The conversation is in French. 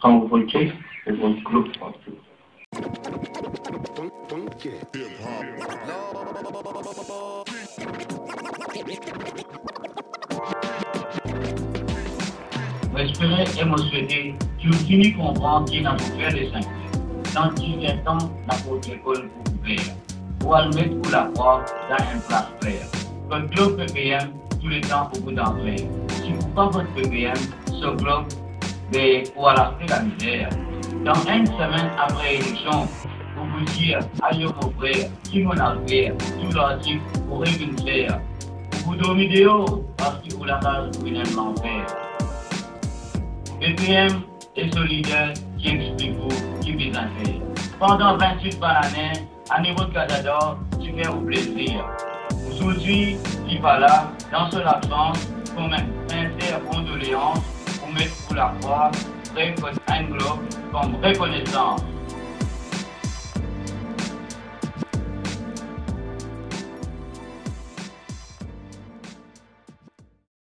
quand vous votez pour votre partout. J'espérais et me souhaiter finissiez comprendre qui n'a fait les cinq Dans 18 ans, la porte école pour vous faire. Ou à le mettre pour la croix dans un place clair. Le club PPM, tous les temps pour vous d'entrer. Si vous pas votre PPM, ce club, mais pour la la misère. Dans une semaine après l'élection, pour vous dire, aïe mon frère, qui mon frère, tout l'article pour réunir. Pour vous donner des hauts, parce que vous la base, vous n'aimez l'enfer. BPM est solidaire qui explique vous qui besoin faire. Pendant 28 par année, à niveau de Canada, tu fais au plaisir. Aujourd'hui, qui va là, dans son absence, pour mettre sincère condoléances, mettre pour la croix, un globe comme reconnaissance.